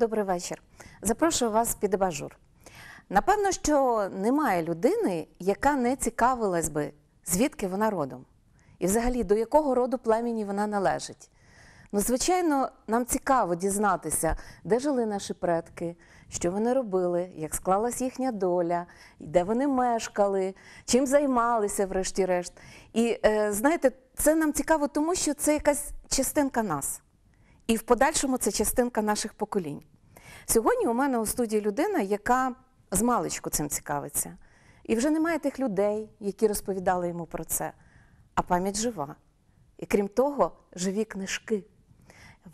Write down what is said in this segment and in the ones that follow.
Добрий вечір. Запрошую вас під абажур. Напевно, що немає людини, яка не цікавилась би, звідки вона родом, і взагалі до якого роду племені вона належить. Ну, звичайно, нам цікаво дізнатися, де жили наші предки, що вони робили, як склалась їхня доля, де вони мешкали, чим займалися, врешті-решт. І е, знаєте, це нам цікаво, тому що це якась частинка нас. І в подальшому це частинка наших поколінь. Сьогодні у мене у студії людина, яка з маличку цим цікавиться. І вже немає тих людей, які розповідали йому про це. А пам'ять жива. І крім того, живі книжки,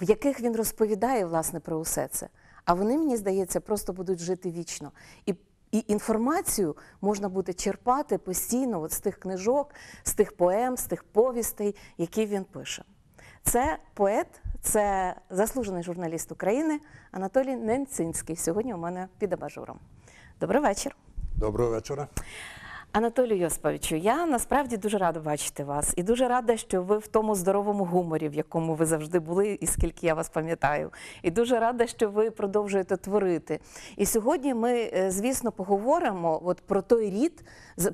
в яких він розповідає власне про усе це. А вони, мені здається, просто будуть жити вічно. І і інформацію можна буде черпати постійно от з тих книжок, з тих поем, з тих повістей, які він пише. Це поет, це заслужений журналіст України Анатолій Ненцинський. Сьогодні у мене під абажуром. Добрий вечір. Доброго вечора. Анатолію Йосиповичу, я насправді дуже рада бачити вас і дуже рада, що ви в тому здоровому гуморі, в якому ви завжди були, і скільки я вас пам'ятаю. І дуже рада, що ви продовжуєте творити. І сьогодні ми, е, звісно, поговоримо от про той рід,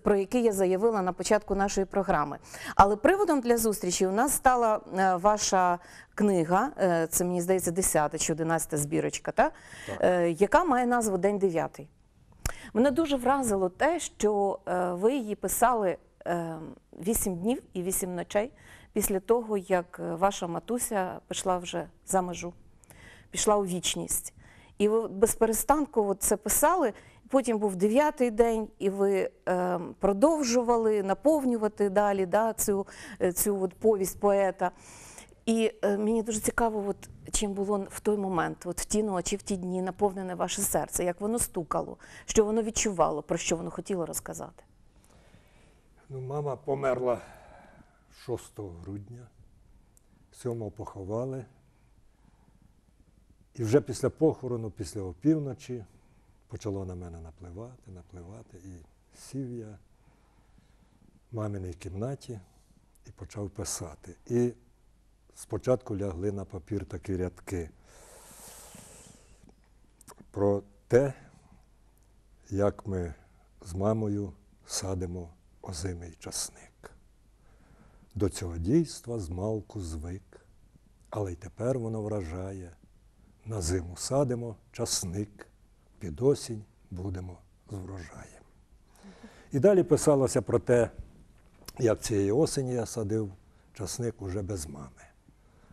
про який я заявила на початку нашої програми. Але приводом для зустрічі у нас стала е, ваша книга, е, це мені здається, 10 чи 11 збірочка, та? Е, яка має назву День дев'ятий. Мене дуже вразило те, що е, ви її писали е, 8 днів і 8 ночей після того, як е, ваша матуся пішла вже за межу, пішла у вічність. І ви без перестанку от це писали. Потім був дев'ятий день, і ви е, продовжували наповнювати далі да, цю, е, цю от повість поета. І е, мені дуже цікаво, от, чим було в той момент, от в ті ночі, в ті дні наповнене ваше серце, як воно стукало, що воно відчувало, про що воно хотіло розказати. Ну, мама померла 6 грудня, 7 поховали. І вже після похорону, після опівночі, почало на мене напливати, напливати. І сів я в маминій кімнаті і почав писати. І спочатку лягли на папір такі рядки про те, як ми з мамою садимо озимий часник. До цього дійства змалку звик, але й тепер воно вражає. На зиму садимо часник, під осінь будемо з врожаєм. І далі писалося про те, як цієї осені я садив часник уже без мами.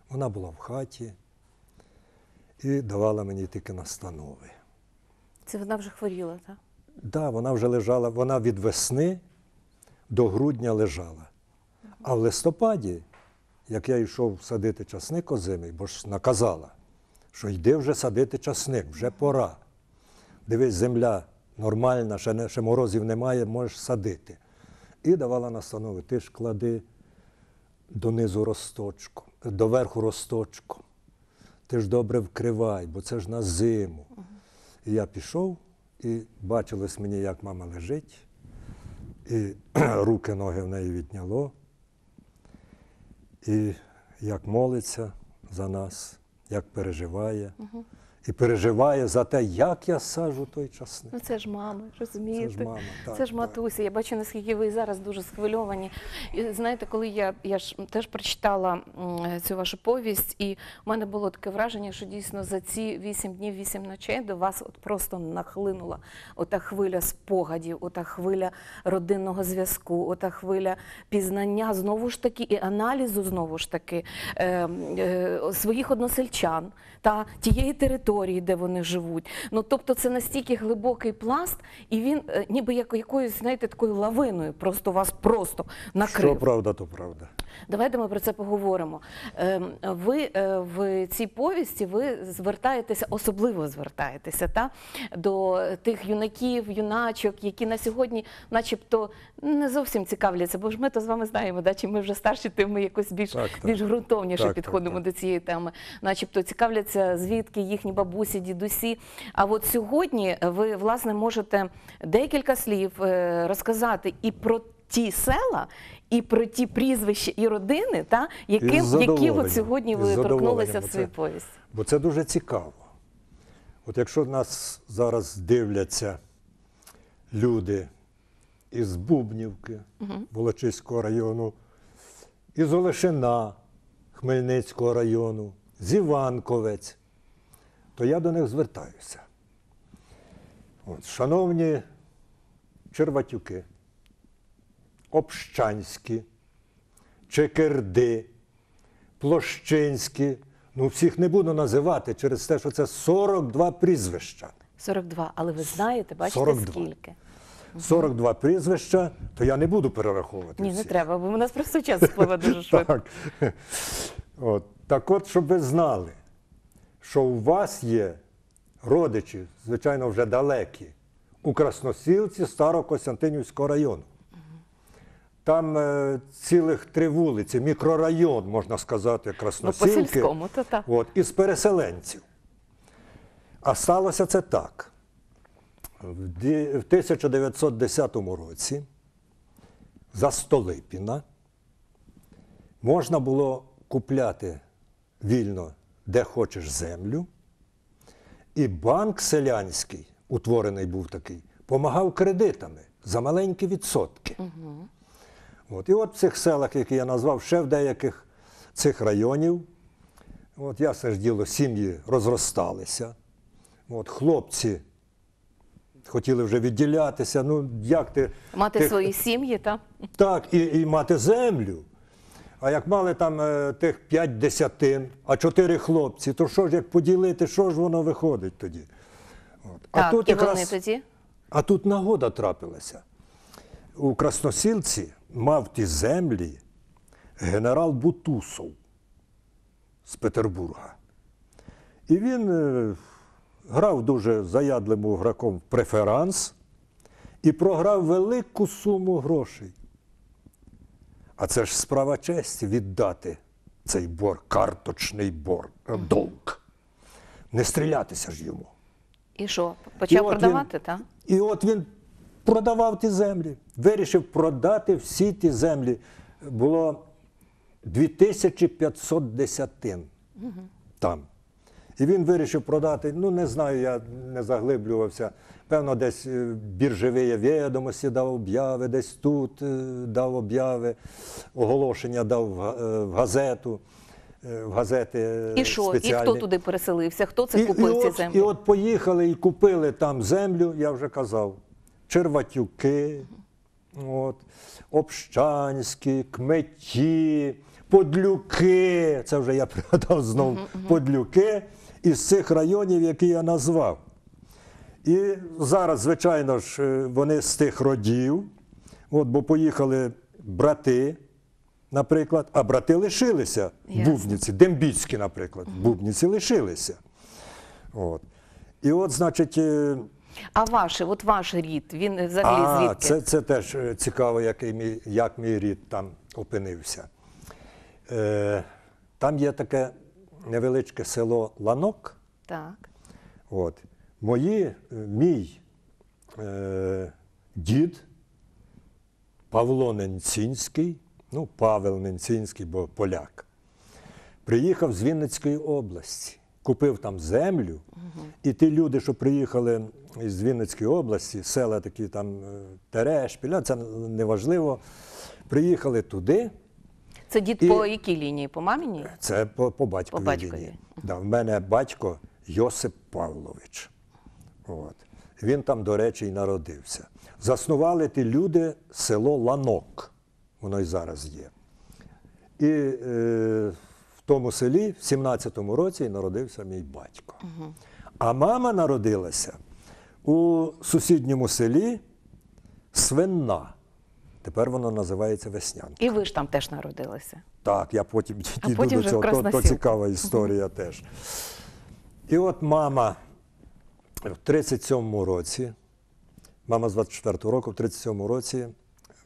Вона була в хаті і давала мені тільки настанови. Це вона вже хворіла, так? Так, да, вона вже лежала, вона від весни до грудня лежала. А в листопаді, як я йшов садити часник озимий, бо ж наказала, що йди вже садити часник, вже пора. Дивись, земля нормальна, ще, не, ще морозів немає, можеш садити. І давала настанови, ти ж клади донизу росточку, до верху росточку. Ти ж добре вкривай, бо це ж на зиму. І я пішов, і бачилось мені, як мама лежить, і руки, ноги в неї відняло, і як молиться за нас, як переживає, і переживає за те, як я сажу той часник. Ну це ж мама, розумієте? Це ж мама, так, це ж так. матуся. Я бачу, наскільки ви зараз дуже схвильовані. І знаєте, коли я, я ж теж прочитала цю вашу повість, і в мене було таке враження, що дійсно за ці вісім днів, вісім ночей до вас от просто нахлинула ота хвиля спогадів, ота хвиля родинного зв'язку, ота хвиля пізнання знову ж таки і аналізу знову ж таки е, е, своїх односельчан та тієї території, де вони живуть. Ну тобто це настільки глибокий пласт, і він е, ніби як якоюсь, знаєте, такою лавиною просто вас просто накрив. Що правда, то правда. Давайте ми про це поговоримо. Ем, Ви е, в цій повісті ви звертаєтеся, особливо звертаєтеся та, до тих юнаків, юначок, які на сьогодні, начебто, не зовсім цікавляться, бо ж ми то з вами знаємо, да, чим ми вже старші, тим ми якось більш, Так, так. більш ґрунтовніше Так, так, підходимо так. до цієї теми. Начебто цікавляться, звідки їхні бабусі, дідусі. А от сьогодні ви, власне, можете декілька слів е, розказати і про ті села, і про ті прізвища і родини, та, яким, які от сьогодні ви торкнулися в своїй це- повісті. Бо це дуже цікаво. От якщо нас зараз дивляться люди із Бубнівки, Волочиського району, із Олешина Хмельницького району, з Іванковець, то я до них звертаюся. От, шановні Черватюки, Общанські, Чекерди, Площинські. Ну, всіх не буду називати через те, що це 42 прізвища. 42. Але ви знаєте, бачите, 42. скільки? 42 прізвища, то я не буду перераховувати. Ні, не треба, бо у нас просто час спливе дуже швидко. Так. От. Так от, щоб ви знали, що у вас є родичі, звичайно, вже далекі, у Красносілці Старокостянтинівського району. Там е, цілих три вулиці, мікрорайон, можна сказати, Ну, Красносілки. сільському, то так. От, із переселенців. А сталося це так. В ді- в 1910 році за Столипіна можна було купляти вільно, де хочеш землю. І банк селянський, утворений був такий, помагав кредитами за маленькі відсотки. От. І от в цих селах, які я назвав, ще в деяких цих районів, от ясне ж діло, сім'ї розросталися. От, хлопці хотіли вже відділятися. Ну, як ти. Мати тих- свої сім'ї, так? так, і, і мати землю. А як мали там е, тих п'ять десятин, а чотири хлопці, то що ж як поділити, що ж воно виходить тоді? От. Так, і вони тоді? А тут нагода трапилася. У Красносілці мав ті землі генерал Бутусов з Петербурга. І він е, грав дуже заядливим граком в преферанс і програв велику суму грошей. А це ж справа честі віддати цей борг, карточний борг, е, долг. Не стрілятися ж йому. І що, почав от продавати, так? І от він продавав ті землі. Вирішив продати всі ті землі. Було 2500 десятин там. І він вирішив продати, ну не знаю, я не заглиблювався. Певно, десь е, біржові відомості дав обяви, десь тут е, дав обяви, оголошення дав в е, газету, в газети. І що? І хто туди переселився? Хто це купив і ці от, землі? І от поїхали і купили там землю, я вже казав, Черватюки, от, Общанські, Кметі, Подлюки. Це вже я пригадав знову Подлюки із цих районів, які я назвав. І зараз, звичайно ж, е, вони з тих родів, от, бо поїхали брати, наприклад, а брати лишилися в. Бубниці, Дембіцькі, наприклад, в Бубниці лишилися. От. І от, значить, е, А ваш, от ваш рід, він взагалі а, звідки? це, це теж е, цікаво, який мій, як мій рід там опинився. Е, там є таке невеличке село Ланок. Так. От. Мої, е, мій е, дід Павло Ненцінський, ну, Павел Ненцінський, бо поляк, приїхав з Вінницької області, купив там землю, і ті люди, що приїхали з Вінницької області, села такі там е, Терешпіль, це неважливо, приїхали туди. Це дід І- по якій лінії? По маміній? Це по, по батьковій По лінії. Да, в мене батько Йосип Павлович. От. Він там, до речі, і народився. Заснували ті люди село Ланок, воно й зараз є. І е, в тому селі, в 17-му році, і народився мій батько. А мама народилася у сусідньому селі Свинна. Тепер воно називається Веснянка. І ви ж там теж народилися. Так, я потім дійду потім до цього, то, то цікава історія теж. І от мама в 37-му році, мама з 24-го року, в 37-му році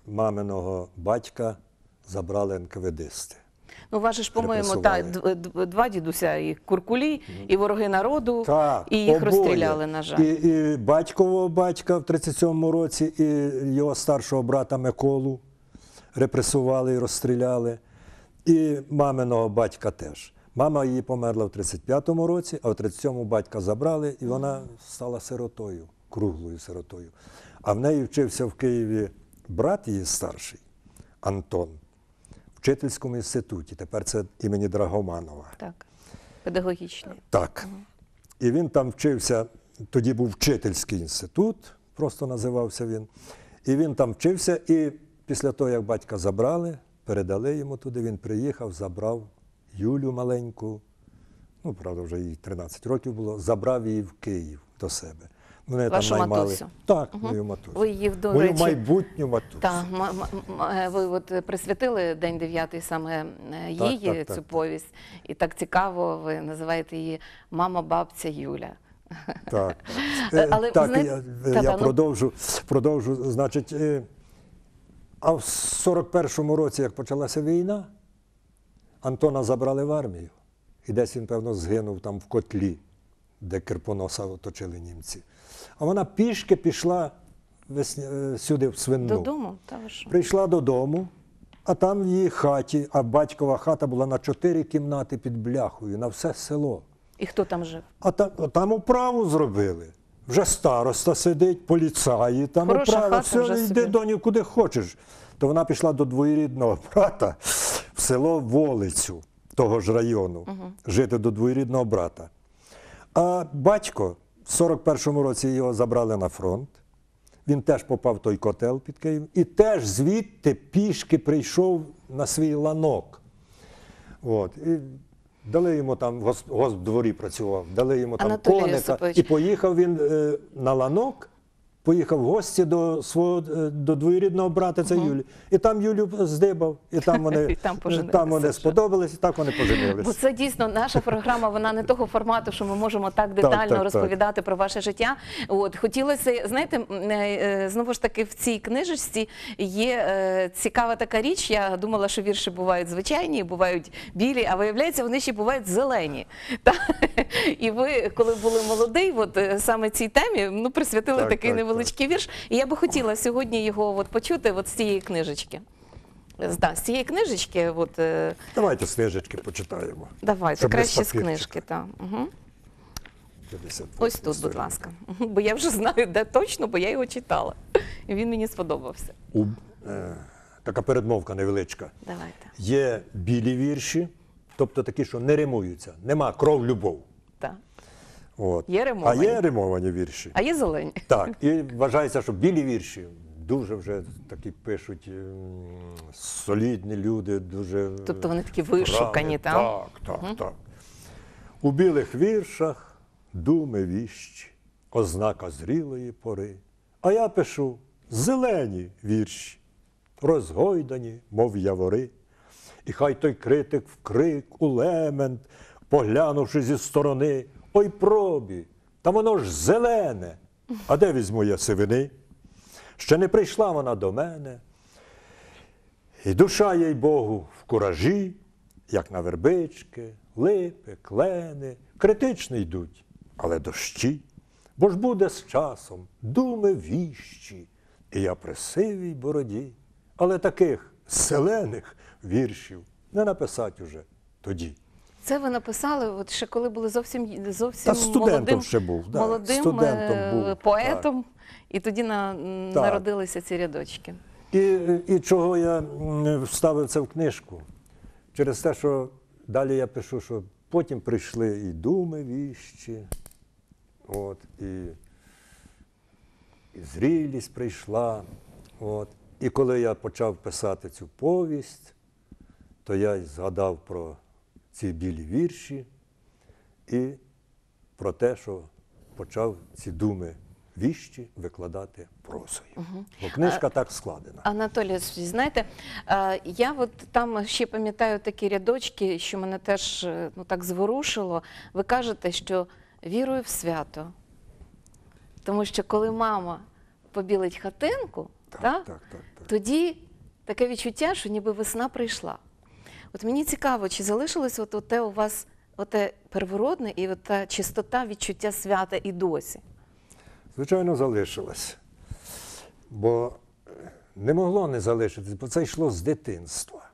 маминого батька забрали НКВДисти. Ну, у вас ж, по-моєму, та, два дідуся, і куркулі, і вороги народу, Так, і їх обоє. розстріляли, на жаль. І, і батькового батька в 37-му році, і його старшого брата Миколу репресували і розстріляли. І маминого батька теж. Мама її померла в 35-му році, а в 37-му батька забрали, і вона стала сиротою, круглою сиротою. А в неї вчився в Києві брат її старший, Антон, вчительському інституті. Тепер це імені Драгоманова. Так. Педагогічний. Так. І він там вчився, тоді був вчительський інститут, просто називався він. І він там вчився, і після того, як батька забрали, передали йому туди, він приїхав, забрав Юлю маленьку, ну, правда, вже їй 13 років було, забрав її в Київ до себе. Вони Вашу там наймали. матусю? Так, мою матусю. Ви її, до мою речі, майбутню матусю. Так, м- м- м- е, ви от присвятили День 9 саме е, їй Так, так, цю так, повість. І так цікаво, ви називаєте її мама бабця Юля. Так, Е, але так знаєте- я, Та, я та, ну. продовжу, продовжу. Значить, е, а в 41-му році, як почалася війна, Антона забрали в армію. І десь він, певно, згинув там в котлі, де Кирпоноса оточили німці. А вона пішки пішла е, сюди, в свинну. Додому? Та що? Прийшла додому, а там в її хаті, а батькова хата була на чотири кімнати під бляхою, на все село. І хто там жив? А там, там управу зробили. Вже староста сидить, поліцаї, там Хороша управа, все, йди доню, куди хочеш. То вона пішла до двоюрідного брата в село Волицю того ж району, жити до двоюрідного брата. А батько 41-му році його забрали на фронт. Він теж попав в той котел під Києвом і теж звідти пішки прийшов на свій ланок. От. І дали йому там, в госдворі працював, дали йому там Анатолій коника. Йосипович. І поїхав він е, на ланок, поїхав в гості до свого е, до двоюрідного брата, це Юлі. І там Юлю здибав, і там вони, І там там вони сподобались, і так вони поженилися. Бо це дійсно наша програма, вона не того формату, що ми можемо так детально так, так. розповідати про ваше життя. От хотілося, знаєте, е, е, знову ж таки, в цій книжечці є цікава така річ. Я думала, що вірші бувають звичайні, бувають білі, а виявляється, вони ще бувають зелені. Та? І ви, коли були молодий, от саме цій темі, ну присвятили Так, такий так, невеличкий вірш. І я би хотіла сьогодні його от почути от з цієї книжечки. Да, з цієї книжечки, от, е, Давайте снижечки почитаємо. Давайте, Щоб без краще з папірчика. книжки. Так. Угу. 58 Ось тут, будь ласка. Мгм. Бо я вже знаю, де точно, бо я його читала. І він мені сподобався. У, е, така передмовка невеличка. Давайте. Є білі вірші, тобто такі, що не римуються. Нема кров любов. Так. От. Є А є римовані вірші. А є зелені. Так, і вважається, що білі вірші дуже вже такі пишуть ем, солідні люди, дуже. Тобто вони такі вишукані, так? Так, так, так. У білих віршах думи віщі, ознака зрілої пори. А я пишу зелені вірші, розгойдані, мов явори. І хай той критик в крик, у лемент, поглянувши зі сторони, ой пробі, та воно ж зелене. А де візьму я сивини? Ще не прийшла вона до мене. І душа їй Богу в куражі, як на вербички, липи, клени, критично йдуть, але дощі. Бо ж буде з часом думи віщі, і я при сивій бороді, але таких зелених віршів не написать уже тоді. Це ви написали, от ще коли були зовсім зовсім Та студентом молодим, ще був, да, молодим студентом е, був, поетом, і тоді на, Так. народилися ці рядочки. І, і чого я вставив це в книжку? Через те, що далі я пишу, що потім прийшли і думи віщі, от, і, і зрілість прийшла. От. І коли я почав писати цю повість, то я згадав про ці білі вірші і про те, що почав ці думи віщі викладати прозою. Бо книжка так складена. Анатолій, знаєте, я от там ще пам'ятаю такі рядочки, що мене теж е, ну, так зворушило. Ви кажете, що вірую в свято. Тому що коли мама побілить хатинку, Так, та, так, так, так. тоді таке відчуття, що ніби весна прийшла. От мені цікаво, чи залишилось от оте у вас оте первородне і ота чистота відчуття свята і досі? Звичайно, залишилось. Бо е, не могло не залишитись, бо це йшло з дитинства.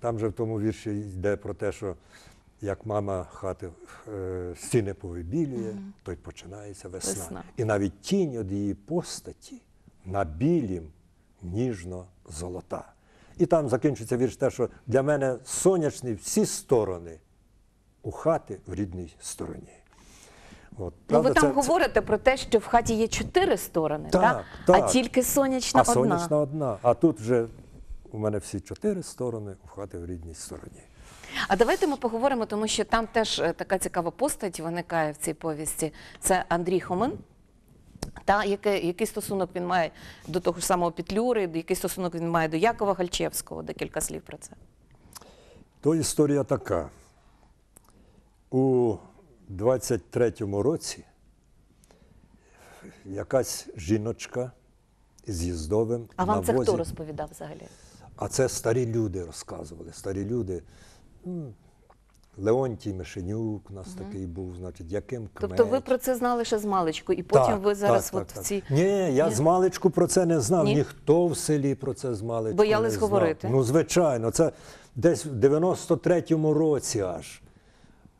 Там же в тому вірші йде про те, що як мама хати е, стіни повибілює, то й починається весна. Весна. І навіть тінь від її постаті на білім ніжно-золота. І там закінчується вірш те, що для мене сонячні всі сторони у хати в рідній стороні. От, Ну, ви правда, там це- це- говорите про те, що в хаті є чотири сторони, Так, так? так. а тільки сонячна а одна. сонячна одна. А тут вже у мене всі чотири сторони, у хати в рідній стороні. А давайте ми поговоримо, тому що там теж е, така цікава постать виникає в цій повісті. Це Андрій Хомин. Та який, який стосунок він має до того ж самого Петлюри, який стосунок він має до Якова Гальчевського? Декілька слів про це. То історія така. У 23-му році якась жіночка з їздовим А вам на це возі, хто розповідав взагалі? А це старі люди розказували. Старі люди. Леонтій Мишенюк у нас такий був, значить, Яким Кмеч. Тобто ви про це знали ще з маличку, і потім Так, ви зараз так, от так, в цій. Ні, я Ні? з маличку про це не знав. Ні? Ніхто в селі про це з маличку Боялись не знав. говорити? Ну, звичайно, це десь в 93-му році аж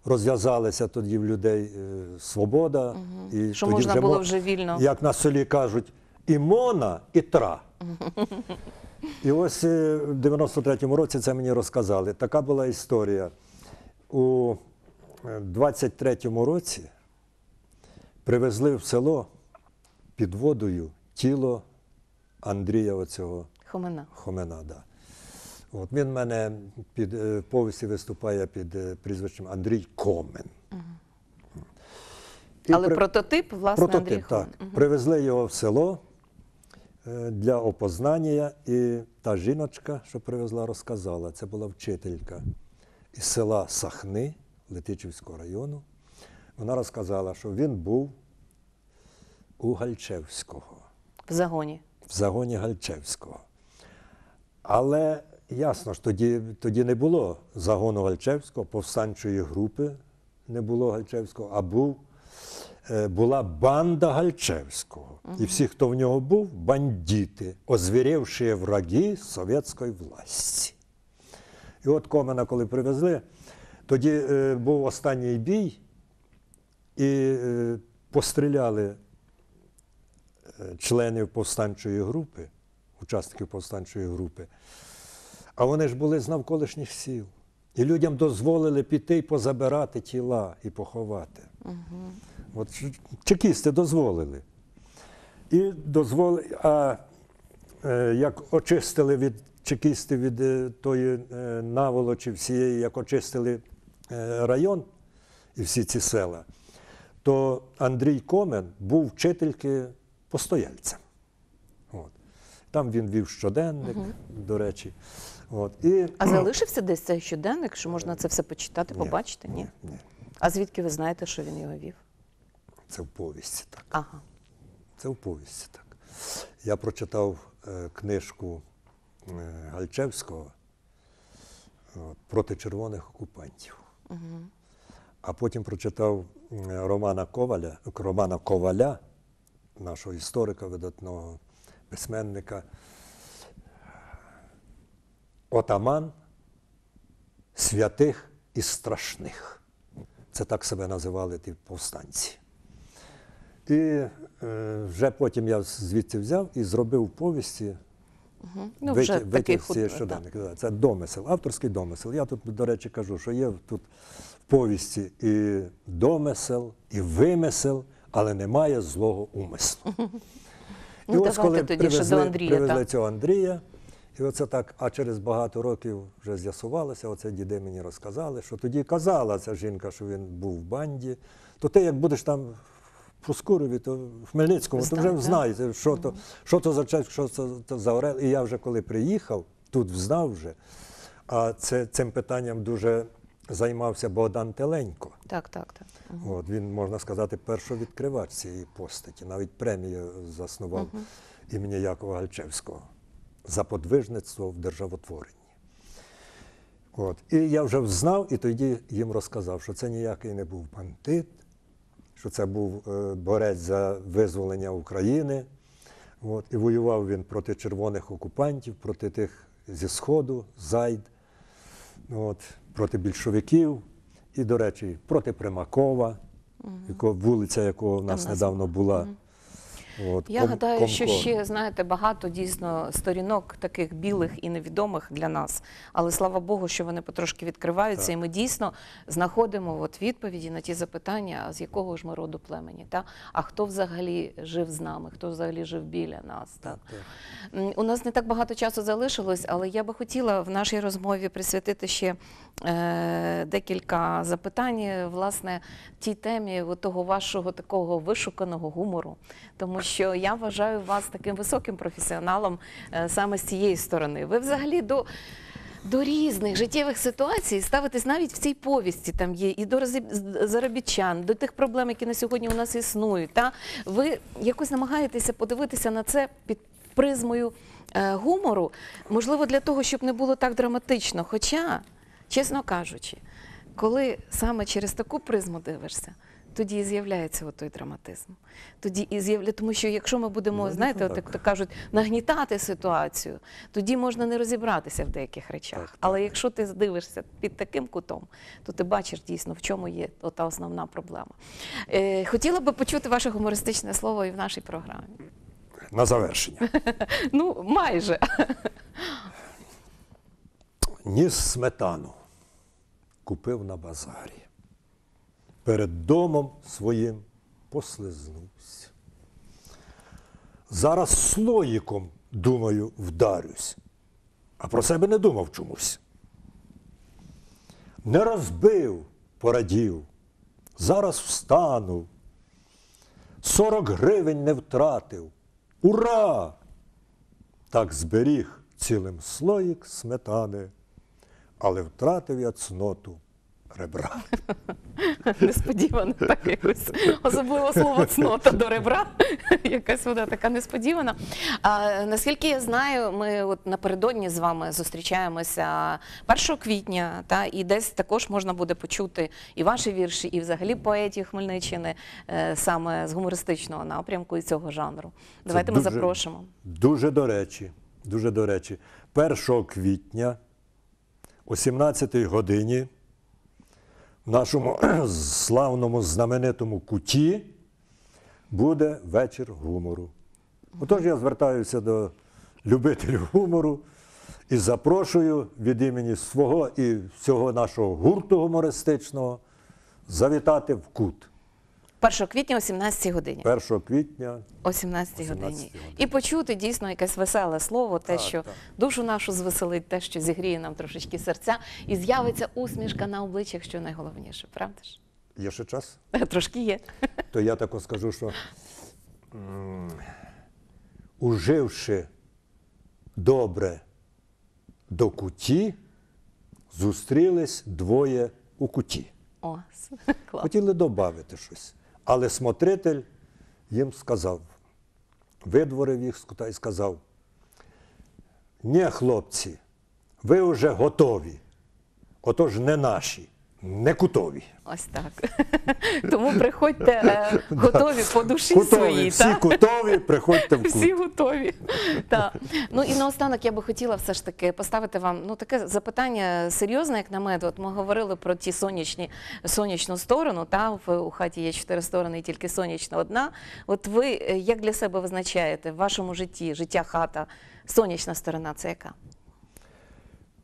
розв'язалася тоді в людей е, свобода. І Що тоді можна було вже вільно. Як на селі кажуть, і мона, і тра. І ось е, в 93-му році це мені розказали. Така була історія. У е, 23-му році привезли в село під водою тіло Андрія оцього Хомина. Хомена. Да. От він в мене під е, повісті виступає під е, прізвищем Андрій Комен. І Але при- прототип, власне, Андрій Прототип, Хомин. так. Привезли його в село е, для опознання, і та жіночка, що привезла, розказала, це була вчителька із села Сахни Летичівського району. Вона розказала, що він був у Гальчевського, В загоні. в загоні Гальчевського. Але ясно ж, тоді, тоді не було загону Гальчевського, повстанчої групи не було Гальчевського, а був, е, була банда Гальчевського. І всі, хто в нього був, бандити, озвірівши враги совєтської власті. І от Комена, коли привезли, тоді е, був останній бій, і е, постріляли е, членів повстанчої групи, учасників повстанчої групи. А вони ж були з навколишніх сіл. І людям дозволили піти і позабирати тіла і поховати. От чекісти дозволили. І дозволили, а е, як очистили від чекістів від е, тої е, наволочі всієї, як очистили е, район і всі ці села, то Андрій Комен був вчительки постояльцем. От. Там він вів щоденник, до речі. От. І... А залишився десь цей щоденник, що можна це все почитати, побачити? Ні? ні. А звідки ви знаєте, що він його вів? Це в повісті так. Ага. Це в повісті так. Я прочитав е, книжку Гальчевського проти червоних окупантів. А потім прочитав е, Романа Коваля, Романа Коваля, нашого історика, видатного письменника. Отаман святих і страшних. Це так себе називали ті повстанці. І е, вже потім я звідси взяв і зробив в Ну, витяг- вже витяг такий з цієї худ- Да, Це домисел, авторський домисел. Я тут, до речі, кажу, що є тут в повісті і домисел, і вимисел, але немає злого умислу. Ну, давайте тоді ще до Андрія, привезли цього Андрія, і оце так, а через багато років вже з'ясувалося, оце діди мені розказали, що тоді казала ця жінка, що він був в банді. То ти, як будеш там Проскурові, то в Хмельницькому, то вже знаєте, що то, що то за честь, що це за орел. І я вже коли приїхав, тут взнав вже, а це, цим питанням дуже займався Богдан Теленько. Так, так, так. От, він, можна сказати, першовідкривач цієї постаті. Навіть премію заснував імені Якова Гальчевського за подвижництво в державотворенні. От. І я вже знав, і тоді їм розказав, що це ніякий не був бандит, що це був е, борець за визволення України. От. І воював він проти червоних окупантів, проти тих зі Сходу, Зайд, от, проти більшовиків. і, до речі, проти Примакова, яко- вулиця якого в нас Там недавно була. От, Я Ком- гадаю, що ще знаєте багато дійсно сторінок таких білих і невідомих для нас. Але слава Богу, що вони потрошки відкриваються, Так. і ми дійсно знаходимо от відповіді на ті запитання, а з якого ж ми роду племені, та а хто взагалі жив з нами, хто взагалі жив біля нас. Так? Так. У нас не так багато часу залишилось, але я би хотіла в нашій розмові присвятити ще е, декілька запитань, власне, тій темі того вашого такого вишуканого гумору. Тому що я вважаю вас таким високим професіоналом е, саме з цієї сторони. Ви взагалі до. До різних життєвих ситуацій ставитись навіть в цій повісті там є і до заробітчан, до тих проблем, які на сьогодні у нас існують. Та ви якось намагаєтеся подивитися на це під призмою е, гумору, можливо, для того, щоб не було так драматично. Хоча, чесно кажучи, коли саме через таку призму дивишся, тоді і з'являється той драматизм. Тоді і з'явля... Тому що якщо ми будемо, Ну, знаєте, так. от, як кажуть, нагнітати ситуацію, тоді можна не розібратися в деяких речах. Так, так. Але якщо ти дивишся під таким кутом, то ти бачиш дійсно, в чому є та основна проблема. Е, хотіла би почути ваше гумористичне слово і в нашій програмі. На завершення. Ну, майже. Ніс сметану купив на базарі. Перед домом своїм послизнувся. Зараз слоїком, думаю, вдарюсь, а про себе не думав чомусь. Не розбив, порадів, зараз встану. Сорок гривень не втратив. Ура! Так зберіг цілим слоїк сметани, але втратив я цноту ребра. Несподівано так якось. Особливо слово цнота до ребра. Якась вона така несподівана. А, наскільки я знаю, ми от напередодні з вами зустрічаємося 1 квітня, та, і десь також можна буде почути і ваші вірші, і взагалі поетів Хмельниччини е, саме з гумористичного напрямку і цього жанру. Давайте ми дуже- запрошимо. Дуже до речі, дуже до речі. 1 квітня о 17-й годині в нашому славному знаменитому куті буде вечір гумору. Отож я звертаюся до любителів гумору і запрошую від імені свого і всього нашого гурту гумористичного завітати в кут 1 квітня о 17 годині. 1 квітня. О 17 годині. годині. І почути дійсно якесь веселе слово, те, Так, що так. душу нашу звеселить, те, що зігріє нам трошечки серця, і з'явиться усмішка на обличчях, що найголовніше, правда ж? Є ще час? Трошки є. то я тако скажу, що уживши добре до куті, зустрілись двоє у куті. О, клас. Хотіли додати щось. Але смотритель їм сказав, видворив їх кута і сказав: ні, хлопці, ви вже готові. Отож не наші, не кутові. Ось так. Тому приходьте е, готові по душі Кутові, своїй. всі та? кутові, приходьте в кут. Всі готові. Так. Ну і наостанок я би хотіла все ж таки поставити вам ну таке запитання серйозне, як на мене. От ми говорили про ті сонячні сонячну сторону. Та в у хаті є чотири сторони, і тільки сонячна одна. От ви е, як для себе визначаєте в вашому житті життя хата? Сонячна сторона це яка?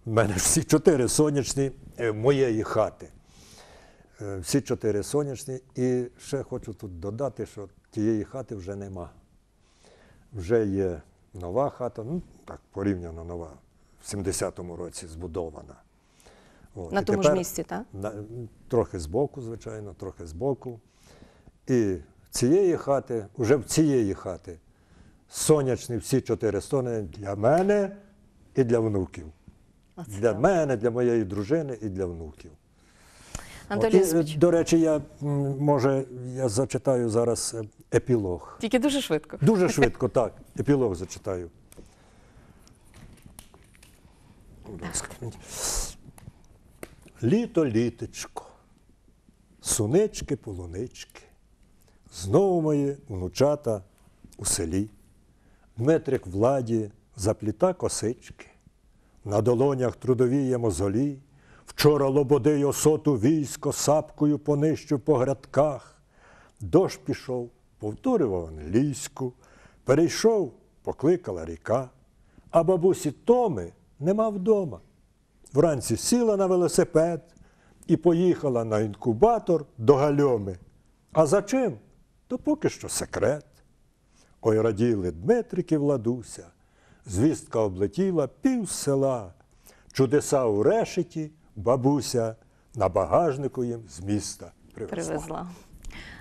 У мене всі чотири сонячні моєї хати. Е, Всі чотири сонячні. І ще хочу тут додати, що тієї хати вже нема. Вже є нова хата, ну так порівняно нова, в 70-му році збудована. От, На і тому ж місці, так? на, трохи збоку, звичайно, трохи збоку. І цієї хати, уже в цієї хати, сонячні всі чотири сторони для мене і для внуків. Оце Для так. мене, для моєї дружини і для внуків. Анатолій От, і, до речі, я може я зачитаю зараз е, епілог. тільки дуже швидко. Дуже швидко, так. Епілог зачитаю. Літо, літечко, сунички, полунички, знову мої внучата у селі. Дмитрик владі запліта косички, на долонях трудовіє мозолі, Вчора лободий осоту військо сапкою понищив по грядках. Дощ пішов, повторював англійську, перейшов, покликала ріка, а бабусі Томи нема вдома. Вранці сіла на велосипед і поїхала на інкубатор до Гальоми. А за чим? То поки що секрет. Ой, раділи Дмитрик і Владуся. Звістка облетіла пів села. Чудеса у решеті, бабуся на багажнику їм з міста привезла. привезла.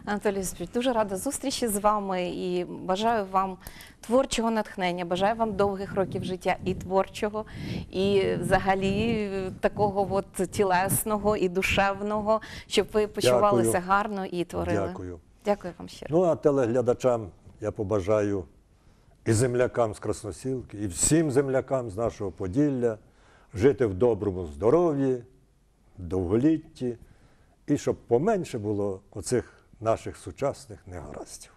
Анатолій Йосипович, дуже рада зустрічі з вами і бажаю вам творчого натхнення, бажаю вам довгих років життя і творчого, і взагалі такого от тілесного і душевного, щоб ви почувалися Дякую. гарно і творили. Дякую. Дякую вам щиро. Ну а телеглядачам я побажаю і землякам з Красносілки, і всім землякам з нашого Поділля жити в доброму здоров'ї, довголітті, і щоб поменше було оцих наших сучасних негараздів.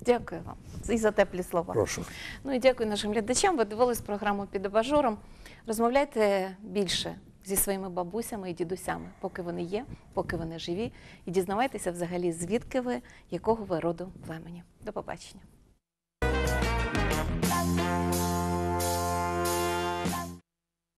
Дякую вам і за теплі слова. Прошу. Ну і дякую нашим глядачам. Ви дивились програму під абажуром. Розмовляйте більше зі своїми бабусями і дідусями, поки вони є, поки вони живі, і дізнавайтеся взагалі, звідки ви, якого ви роду племені. До побачення. Thank you.